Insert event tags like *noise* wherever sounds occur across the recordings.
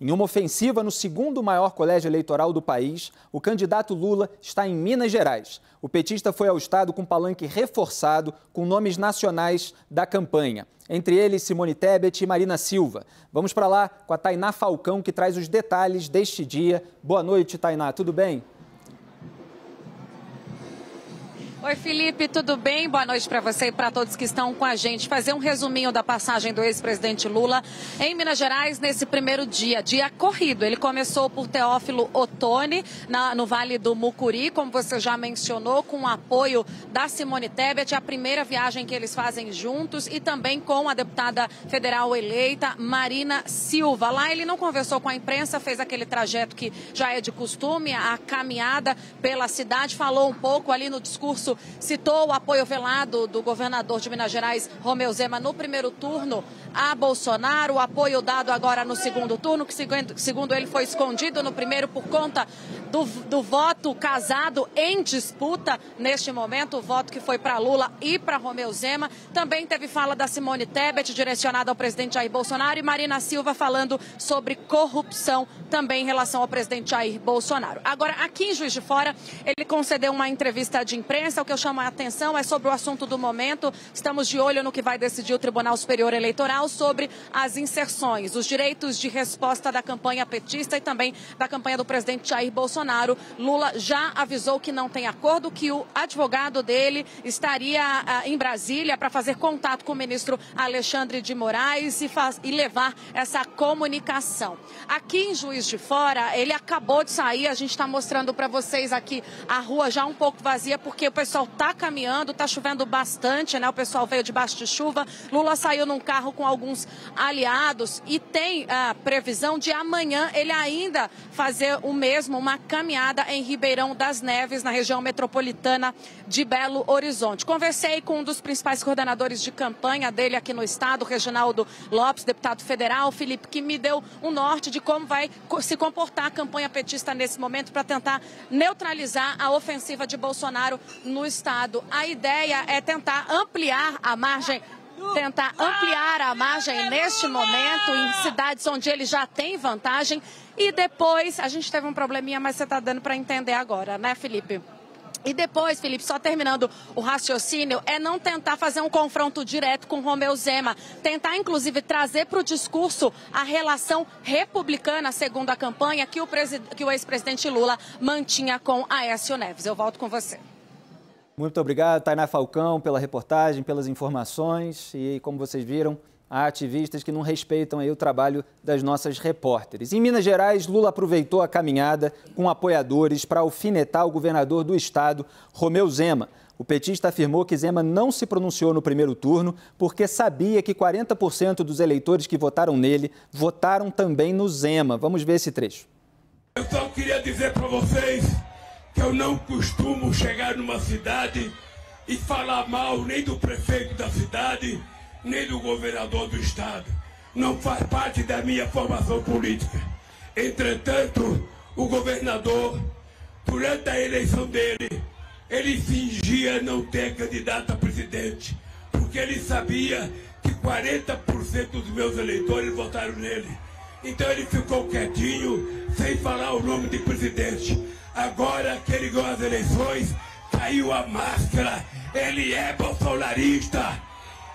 Em uma ofensiva no segundo maior colégio eleitoral do país, o candidato Lula está em Minas Gerais. O petista foi ao estado com palanque reforçado com nomes nacionais da campanha. Entre eles, Simone Tebet e Marina Silva. Vamos para lá com a Tainá Falcão, que traz os detalhes deste dia. Boa noite, Tainá. Tudo bem? Oi, Felipe, tudo bem? Boa noite para você e para todos que estão com a gente. Fazer um resuminho da passagem do ex-presidente Lula em Minas Gerais nesse primeiro dia, dia corrido. Ele começou por Teófilo Otoni, na, no Vale do Mucuri, como você já mencionou, com o apoio da Simone Tebet, a primeira viagem que eles fazem juntos, e também com a deputada federal eleita Marina Silva. Lá ele não conversou com a imprensa, fez aquele trajeto que já é de costume, a caminhada pela cidade, falou um pouco ali no discurso citou o apoio velado do governador de Minas Gerais, Romeu Zema, no primeiro turno a Bolsonaro, o apoio dado agora no segundo turno, que segundo, ele foi escondido no primeiro por conta do, do voto casado em disputa neste momento, o voto que foi para Lula e para Romeu Zema. Também teve fala da Simone Tebet, direcionada ao presidente Jair Bolsonaro, e Marina Silva falando sobre corrupção também em relação ao presidente Jair Bolsonaro. Agora, aqui em Juiz de Fora, ele concedeu uma entrevista de imprensa. O que eu chamo a atenção é sobre o assunto do momento. Estamos de olho no que vai decidir o Tribunal Superior Eleitoral sobre as inserções, os direitos de resposta da campanha petista e também da campanha do presidente Jair Bolsonaro. Lula já avisou que não tem acordo, que o advogado dele estaria ah, em Brasília para fazer contato com o ministro Alexandre de Moraes e, faz, e levar essa comunicação. Aqui em Juiz de Fora, ele acabou de sair, a gente está mostrando para vocês aqui a rua já um pouco vazia, porque o pessoal está caminhando, está chovendo bastante, né? O pessoal veio debaixo de chuva. Lula saiu num carro com alguns aliados e tem a previsão de amanhã ele ainda fazer o mesmo, uma caminhada em Ribeirão das Neves, na região metropolitana de Belo Horizonte. Conversei com um dos principais coordenadores de campanha dele aqui no estado, Reginaldo Lopes, deputado federal, Felipe, que me deu um norte de como vai se comportar a campanha petista nesse momento para tentar neutralizar a ofensiva de Bolsonaro no estado. A ideia é tentar ampliar a margem tentar ampliar a margem neste momento em cidades onde ele já tem vantagem e depois a gente teve um probleminha, mas você está dando para entender agora, né, Felipe? E depois, Felipe, só terminando o raciocínio, é não tentar fazer um confronto direto com Romeu Zema. Tentar, inclusive, trazer para o discurso a relação republicana, segundo a campanha, que o, que o ex-presidente Lula mantinha com Aécio Neves. Eu volto com você. Muito obrigado, Tainá Falcão, pela reportagem, pelas informações. E como vocês viram, há ativistas que não respeitam aí o trabalho das nossas repórteres. Em Minas Gerais, Lula aproveitou a caminhada com apoiadores para alfinetar o governador do estado, Romeu Zema. O petista afirmou que Zema não se pronunciou no primeiro turno porque sabia que 40% dos eleitores que votaram nele votaram também no Zema. Vamos ver esse trecho. Eu só queria dizer para vocês eu não costumo chegar numa cidade e falar mal nem do prefeito da cidade, nem do governador do estado. Não faz parte da minha formação política. Entretanto, o governador, durante a eleição dele, ele fingia não ter candidato a presidente, porque ele sabia que 40% dos meus eleitores votaram nele. Então ele ficou quietinho, sem falar o nome de presidente. Agora que ele ganhou as eleições, caiu a máscara. Ele é bolsonarista.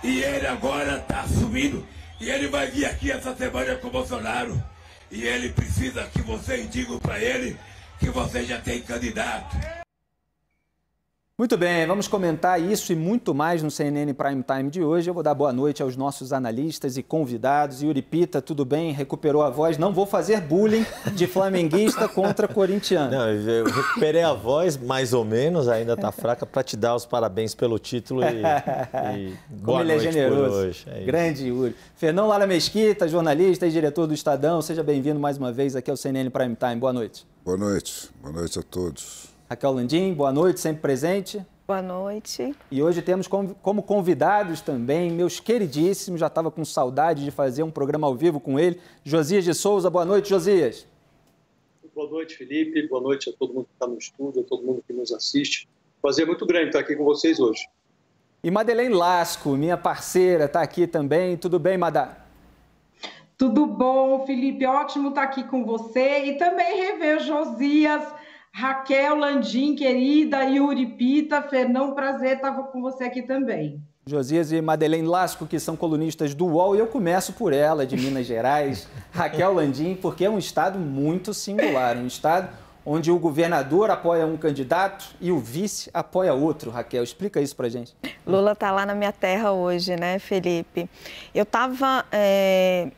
E ele agora está assumindo. E ele vai vir aqui essa semana com o Bolsonaro. E ele precisa que vocês digam para ele que você já tem candidato. Muito bem, vamos comentar isso e muito mais no CNN Prime Time de hoje. Eu vou dar boa noite aos nossos analistas e convidados. Yuri Pita, tudo bem? Recuperou a voz? Não vou fazer bullying de flamenguista *laughs* contra corintiano. Não, eu recuperei a voz, mais ou menos, ainda está fraca, para te dar os parabéns pelo título e, *laughs* e boa Como ele é generoso. hoje. É Grande Yuri. Fernão Lara Mesquita, jornalista e diretor do Estadão. Seja bem-vindo mais uma vez aqui ao CNN Prime Time. Boa noite. Boa noite. Boa noite a todos. Raquel Landim, boa noite, sempre presente. Boa noite. E hoje temos como convidados também meus queridíssimos, já estava com saudade de fazer um programa ao vivo com ele, Josias de Souza. Boa noite, Josias. Boa noite, Felipe. Boa noite a todo mundo que está no estúdio, a todo mundo que nos assiste. Prazer muito grande estar aqui com vocês hoje. E Madeleine Lasco, minha parceira, está aqui também. Tudo bem, Madá? Tudo bom, Felipe? Ótimo estar aqui com você e também rever Josias, Raquel Landim, querida, Yuri Pita, Fernão, prazer estar com você aqui também. Josias e Madeleine Lasco, que são colunistas do UOL, e eu começo por ela, de Minas Gerais, *laughs* Raquel Landim, porque é um estado muito singular, um estado onde o governador apoia um candidato e o vice apoia outro. Raquel, explica isso pra gente. Lula está lá na minha terra hoje, né, Felipe? Eu estava é,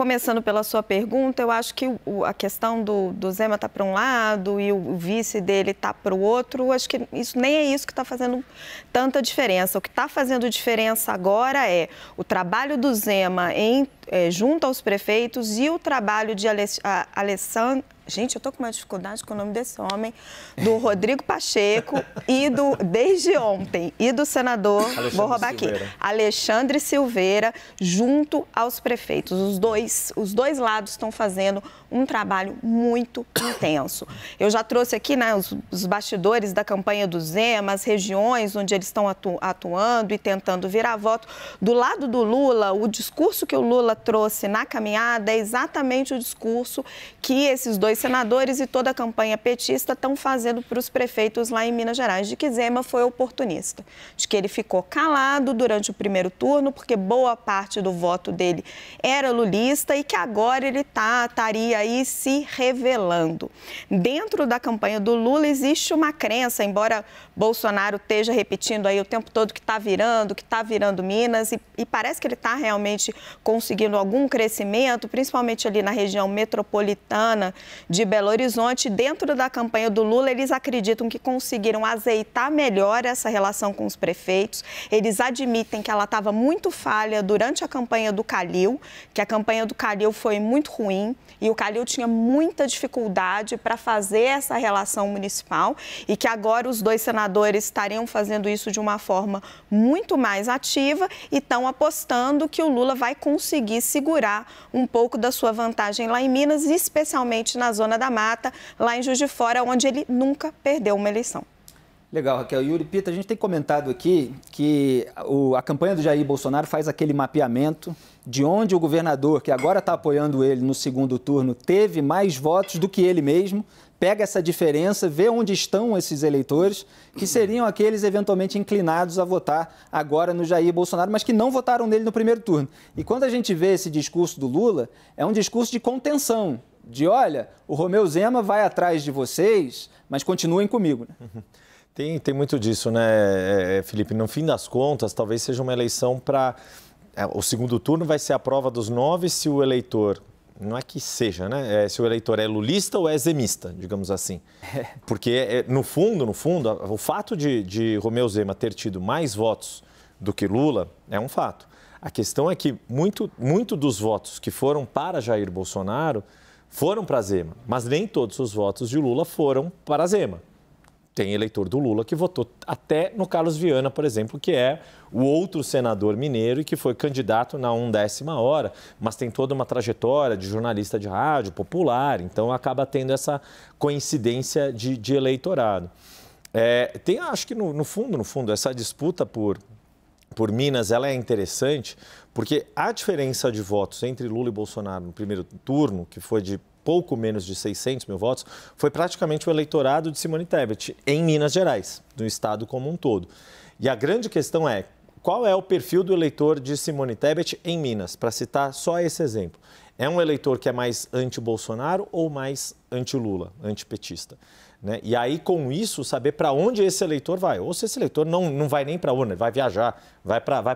começando pela sua pergunta, eu acho que o, a questão do, do Zema está para um lado e o, vice dele está para o outro, acho que isso nem é isso que está fazendo tanta diferença. O que está fazendo diferença agora é o trabalho do Zema em, é, junto aos prefeitos e o trabalho de Alessandro Gente, eu tô com uma dificuldade com o nome desse homem, do Rodrigo Pacheco e do, desde ontem, e do senador, Alexandre vou roubar aqui, Silveira. Alexandre Silveira, junto aos prefeitos. Os dois, os dois lados estão fazendo um trabalho muito intenso. Eu já trouxe aqui né, os, os bastidores da campanha do Zema, as regiões onde eles estão atu, atuando e tentando virar voto. Do lado do Lula, o discurso que o Lula trouxe na caminhada é exatamente o discurso que esses dois senadores e toda a campanha petista estão fazendo para os prefeitos lá em Minas Gerais, de que Zema foi oportunista, de que ele ficou calado durante o primeiro turno, porque boa parte do voto dele era lulista e que agora ele tá, estaria aí se revelando. Dentro da campanha do Lula existe uma crença, embora Bolsonaro esteja repetindo aí o tempo todo que está virando, que está virando Minas, e, e parece que ele está realmente conseguindo algum crescimento, principalmente ali na região metropolitana de Belo Horizonte. Dentro da campanha do Lula, eles acreditam que conseguiram azeitar melhor essa relação com os prefeitos. Eles admitem que ela estava muito falha durante a campanha do Calil, que a campanha do Calil foi muito ruim e o Calil tinha muita dificuldade para fazer essa relação municipal e que agora os dois senadores estariam fazendo isso de uma forma muito mais ativa e estão apostando que o Lula vai conseguir segurar um pouco da sua vantagem lá em Minas, especialmente nas Zona da Mata, lá em Juiz de Fora, onde ele nunca perdeu uma eleição. Legal, Raquel. Yuri Pita, a gente tem comentado aqui que o, a campanha do Jair Bolsonaro faz aquele mapeamento de onde o governador, que agora está apoiando ele no segundo turno, teve mais votos do que ele mesmo, pega essa diferença, vê onde estão esses eleitores, que seriam aqueles eventualmente inclinados a votar agora no Jair Bolsonaro, mas que não votaram nele no primeiro turno. E quando a gente vê esse discurso do Lula, é um discurso de contenção, de olha, o Romeu Zema vai atrás de vocês, mas continuem comigo. Né? *laughs* Tem, tem muito disso, né, é, é, Felipe? No fim das contas, talvez seja uma eleição para. É, o segundo turno vai ser a prova dos nove se o eleitor. Não é que seja, né? É, se o eleitor é lulista ou é zemista, digamos assim. *laughs* Porque, no fundo, no fundo, o fato de, de Romeu Zema ter tido mais votos do que Lula é um fato. A questão é que muito, muito dos votos que foram para Jair Bolsonaro foram para Zema, mas nem todos os votos de Lula foram para Zema. Tem eleitor do Lula que votou até no Carlos Viana, por exemplo, que é o outro senador mineiro e que foi candidato na undécima hora, mas tem toda uma trajetória de jornalista de rádio, popular, então acaba tendo essa coincidência de, de eleitorado. É, tem, acho que no, no fundo, no fundo, essa disputa por, por Minas, ela é interessante, porque a diferença de votos entre Lula e Bolsonaro no primeiro turno, que foi de pouco menos de 600 mil votos, foi praticamente o eleitorado de Simone Tebet em Minas Gerais, no estado como um todo. E a grande questão é, qual é o perfil do eleitor de Simone Tebet em Minas? Para citar só esse exemplo. É um eleitor que é mais anti-Bolsonaro ou mais anti-Lula, antipetista? Né? E aí, com isso, saber para onde esse eleitor vai. Ou se esse eleitor não, não vai nem para a urna, vai viajar, vai para vai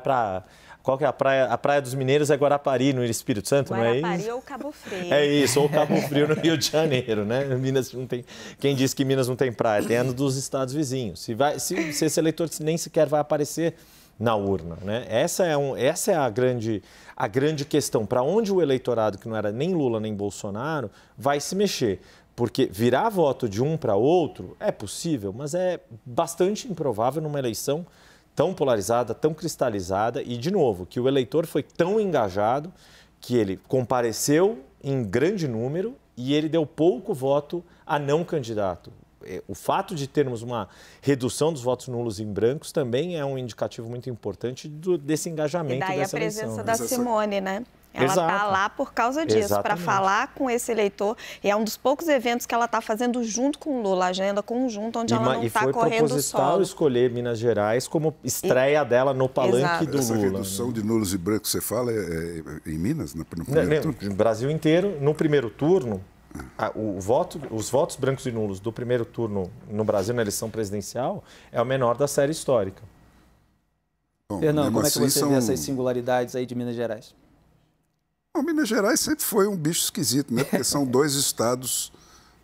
qual que é a praia? A Praia dos Mineiros é Guarapari, no Espírito Santo, Guarapari não é isso? ou Cabo Frio. É isso, ou Cabo Frio no Rio de Janeiro, né? Minas não tem... Quem diz que Minas não tem praia? Tem ano dos estados vizinhos. Se, vai, se, se esse eleitor nem sequer vai aparecer na urna, né? Essa é, um, essa é a, grande, a grande questão. Para onde o eleitorado, que não era nem Lula nem Bolsonaro, vai se mexer? Porque virar voto de um para outro é possível, mas é bastante improvável numa eleição tão polarizada, tão cristalizada e, de novo, que o eleitor foi tão engajado que ele compareceu em grande número e ele deu pouco voto a não candidato. É, o fato de termos uma redução dos votos nulos em brancos também é um indicativo muito importante do, desse engajamento e daí dessa a presença eleição, né? da Simone, né? Ela está lá por causa disso, para falar com esse eleitor. E é um dos poucos eventos que ela está fazendo junto com o Lula, agenda conjunta, onde e, ela não está correndo solo. E foi escolher Minas Gerais como estreia e... dela no palanque Exato. do Essa Lula. Essa redução de nulos e brancos, você fala, é, é, em Minas? No, no primeiro turno? Brasil inteiro, no primeiro turno, a, o voto, os votos brancos e nulos do primeiro turno no Brasil na eleição presidencial é o menor da série histórica. Bom, Fernando, como é que assim você são... vê essas singularidades aí de Minas Gerais? Bom, Minas Gerais sempre foi um bicho esquisito, né? Porque são dois *laughs* estados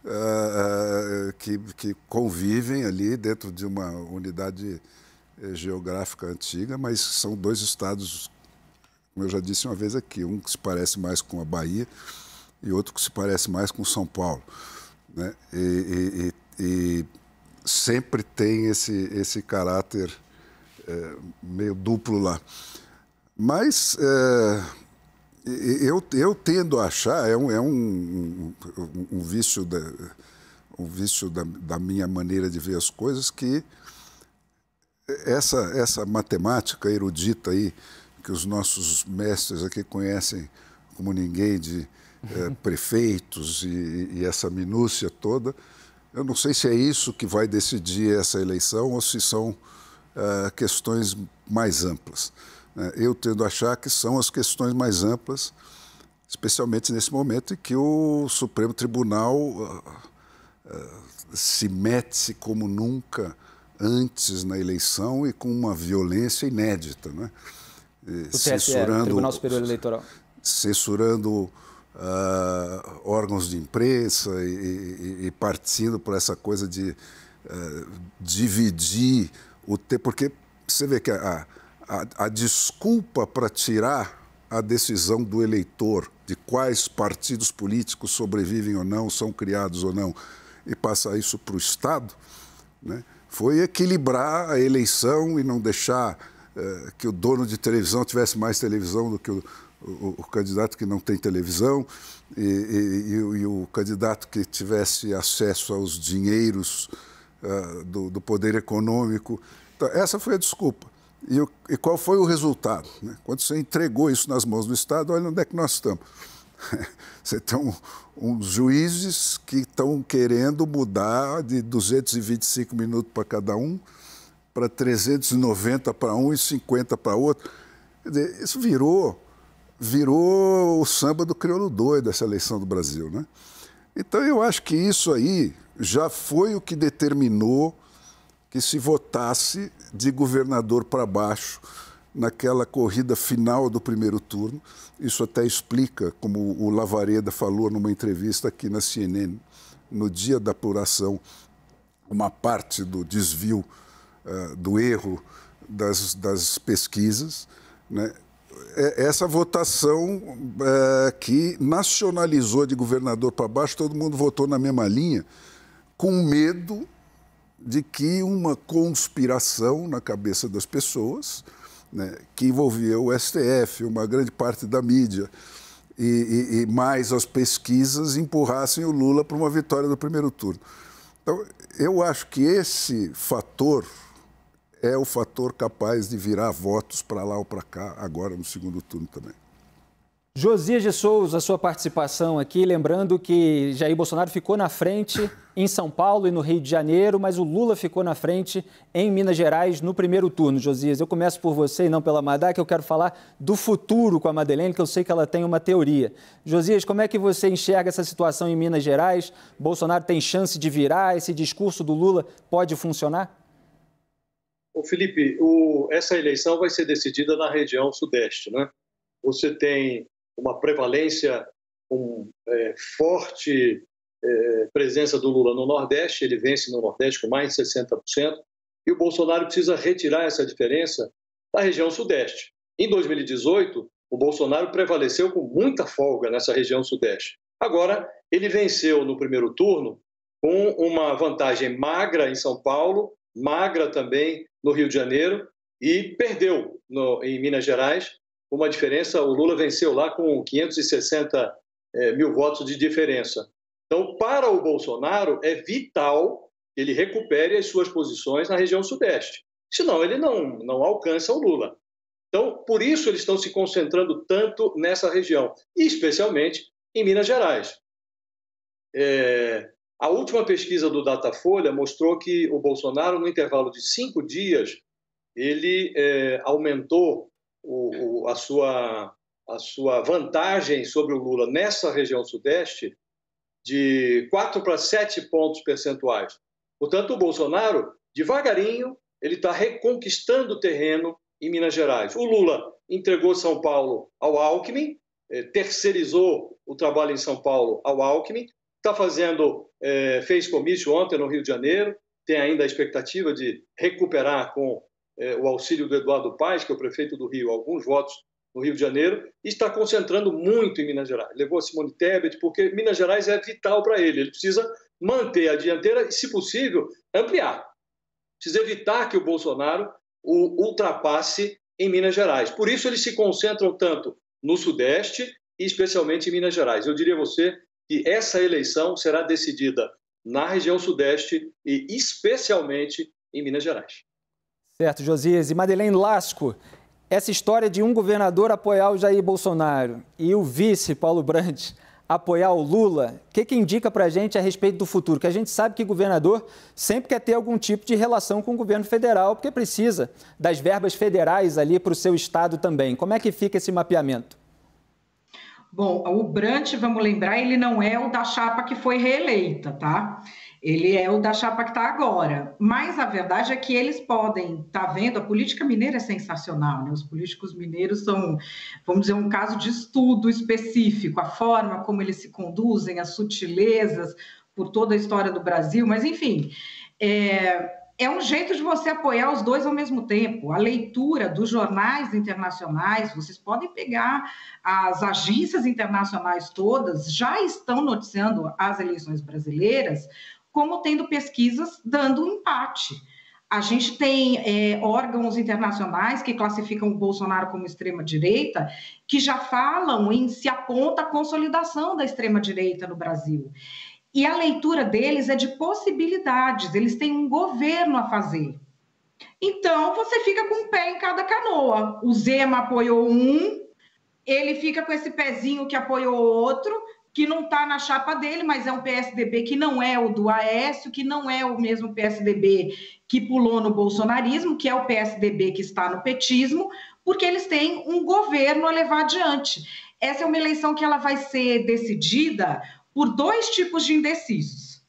uh, que, que convivem ali dentro de uma unidade uh, geográfica antiga, mas são dois estados, como eu já disse uma vez aqui, um que se parece mais com a Bahia e outro que se parece mais com São Paulo. Né? E, e, e sempre tem esse, esse caráter é, meio duplo lá. Mas é, eu, eu tendo a achar, é um, é um, um, um vício, da, um vício da, da minha maneira de ver as coisas, que essa, essa matemática erudita aí, que os nossos mestres aqui conhecem como ninguém, de é, *laughs* prefeitos e, e, essa minúcia toda. Eu não sei se é isso que vai decidir essa eleição ou se são é, questões mais amplas. É, eu tendo a achar que são as questões mais amplas, especialmente nesse momento em que o Supremo Tribunal se mete como nunca antes na eleição e com uma violência inédita, né? O TSE, censurando, Tribunal Superior Eleitoral. Censurando uh, órgãos de imprensa e, e, e, partindo por essa coisa de dividir o tempo, porque você vê que a, a, a desculpa para tirar a decisão do eleitor de quais partidos políticos sobrevivem ou não, são criados ou não, e passar isso para o Estado, né, foi equilibrar a eleição e não deixar uh, que o dono de televisão tivesse mais televisão do que o, o, o candidato que não tem televisão e, e, e, o candidato que tivesse acesso aos dinheiros uh, do, do, poder econômico. Então, essa foi a desculpa. E, o, e qual foi o resultado? Né? Quando você entregou isso nas mãos do Estado, olha onde é que nós estamos. *laughs* Você tem um, uns juízes que estão querendo mudar de 225 minutos para cada um para 390 para um e 50 para outro. Quer dizer, isso virou virou o samba do crioulo doido essa eleição do Brasil, né? Então eu acho que isso aí já foi o que determinou que se votasse de governador para baixo naquela corrida final do primeiro turno. Isso até explica, como o Lavareda falou numa entrevista aqui na CNN, no dia da apuração, uma parte do desvio, uh, do erro das, das pesquisas, né? É, essa votação é, que nacionalizou de governador para baixo, todo mundo votou na mesma linha, com medo de que uma conspiração na cabeça das pessoas, né, que envolvia o STF, uma grande parte da mídia, e, e, e mais as pesquisas empurrassem o Lula para uma vitória no primeiro turno. Então, eu acho que esse fator é o fator capaz de virar votos para lá ou para cá, agora no segundo turno também. Josias de Souza, sua participação aqui, lembrando que Jair Bolsonaro ficou na frente em São Paulo e no Rio de Janeiro, mas o Lula ficou na frente em Minas Gerais no primeiro turno. Josias, eu começo por você e não pela Madá, que eu quero falar do futuro com a Madeleine, que eu sei que ela tem uma teoria. Josias, como é que você enxerga essa situação em Minas Gerais? Bolsonaro tem chance de virar? Esse discurso do Lula pode funcionar? O Felipe, o, essa eleição vai ser decidida na região sudeste, né? Você tem uma prevalência, uma é, forte é, presença do Lula no Nordeste, ele vence no Nordeste com mais de 60%, e o Bolsonaro precisa retirar essa diferença da região Sudeste. Em 2018, o Bolsonaro prevaleceu com muita folga nessa região Sudeste. Agora, ele venceu no primeiro turno com uma vantagem magra em São Paulo, magra também no Rio de Janeiro e perdeu no, em Minas Gerais uma diferença. O Lula venceu lá com 560 é, mil votos de diferença. Então, para o Bolsonaro, é vital que ele recupere as suas posições na região Sudeste. Senão, ele não, não alcança o Lula. Então, por isso eles estão se concentrando tanto nessa região, e especialmente em Minas Gerais. É, a última pesquisa do Datafolha mostrou que o Bolsonaro, no intervalo de cinco dias, ele é, aumentou o, o, a, sua, a sua vantagem sobre o Lula nessa região sudeste de 4 para 7 pontos percentuais. Portanto, o Bolsonaro, devagarinho, ele está reconquistando terreno em Minas Gerais. O Lula entregou São Paulo ao Alckmin, eh, terceirizou o trabalho em São Paulo ao Alckmin, está fazendo, eh, fez comício ontem no Rio de Janeiro, tem ainda a expectativa de recuperar com eh, o auxílio do Eduardo Paes, que é o prefeito do Rio, alguns votos no Rio de Janeiro, e está concentrando muito em Minas Gerais. Levou Simone Tebet, porque Minas Gerais é vital para ele. Ele precisa manter a dianteira e, se possível, ampliar. Precisa evitar que o Bolsonaro o ultrapasse em Minas Gerais. Por isso, eles se concentram tanto no Sudeste e especialmente em Minas Gerais. Eu diria a você que essa eleição será decidida na região Sudeste e especialmente em Minas Gerais. Certo, Josias. E Madeleine Lasco, essa história de um governador apoiar o Jair Bolsonaro e o vice, Paulo Brandt, apoiar o Lula, o que, que indica para a gente a respeito do futuro? Que a gente sabe que governador sempre quer ter algum tipo de relação com o governo federal, porque precisa das verbas federais ali para o seu estado também. Como é que fica esse mapeamento? Bom, o Brant, vamos lembrar, ele não é o da chapa que foi reeleita, tá? Ele é o da chapa que está agora. Mas a verdade é que eles podem estar tá vendo, a política mineira é sensacional, né? Os políticos mineiros são, vamos dizer, um caso de estudo específico, a forma como eles se conduzem, as sutilezas por toda a história do Brasil, mas enfim. É, é um jeito de você apoiar os dois ao mesmo tempo. A leitura dos jornais internacionais, vocês podem pegar as agências internacionais todas, já estão noticiando as eleições brasileiras como tendo pesquisas dando empate. A gente tem é, órgãos internacionais que classificam o Bolsonaro como extrema-direita, que já falam em se aponta a consolidação da extrema-direita no Brasil. E a leitura deles é de possibilidades, eles têm um governo a fazer. Então, você fica com um pé em cada canoa. O Zema apoiou um, ele fica com esse pezinho que apoiou outro, que não está na chapa dele, mas é um PSDB que não é o do Aécio, que não é o mesmo PSDB que pulou no bolsonarismo, que é o PSDB que está no petismo, porque eles têm um governo a levar adiante. Essa é uma eleição que ela vai ser decidida por dois tipos de indecisos.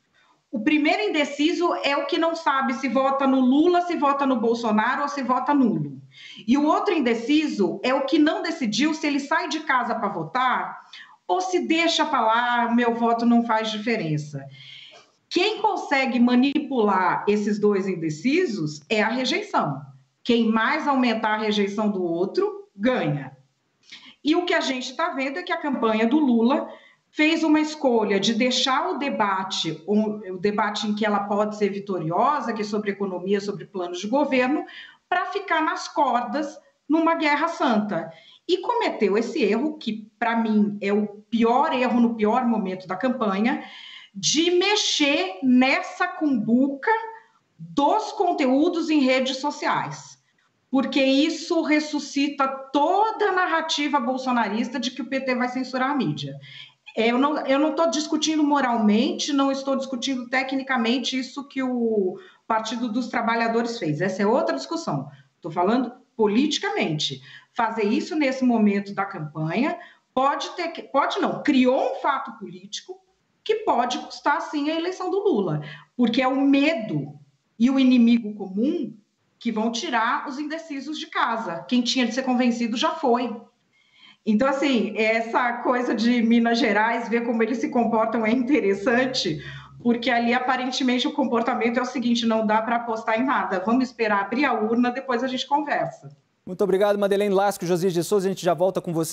O primeiro indeciso é o que não sabe se vota no Lula, se vota no Bolsonaro ou se vota nulo. E o outro indeciso é o que não decidiu se ele sai de casa para votar ou se deixa para lá, meu voto não faz diferença. Quem consegue manipular esses dois indecisos é a rejeição. Quem mais aumentar a rejeição do outro, ganha. E o que a gente está vendo é que a campanha do Lula fez uma escolha de deixar o debate, o debate em que ela pode ser vitoriosa, que é sobre economia, sobre planos de governo, para ficar nas cordas numa guerra santa e cometeu esse erro, que para mim é o pior erro no pior momento da campanha, de mexer nessa cumbuca dos conteúdos em redes sociais. Porque isso ressuscita toda a narrativa bolsonarista de que o PT vai censurar a mídia. Eu não estou discutindo moralmente, não estou discutindo tecnicamente isso que o Partido dos Trabalhadores fez. Essa é outra discussão. Estou falando politicamente fazer isso nesse momento da campanha pode ter, pode não, criou um fato político que pode custar sim a eleição do Lula, porque é o medo e o inimigo comum que vão tirar os indecisos de casa. Quem tinha de ser convencido já foi. Então, assim, essa coisa de Minas Gerais, ver como eles se comportam é interessante, porque ali aparentemente o comportamento é o seguinte: não dá para apostar em nada. Vamos esperar abrir a urna, depois a gente conversa. Muito obrigado, Madeleine Lasco, Josias de Souza. A gente já volta com você.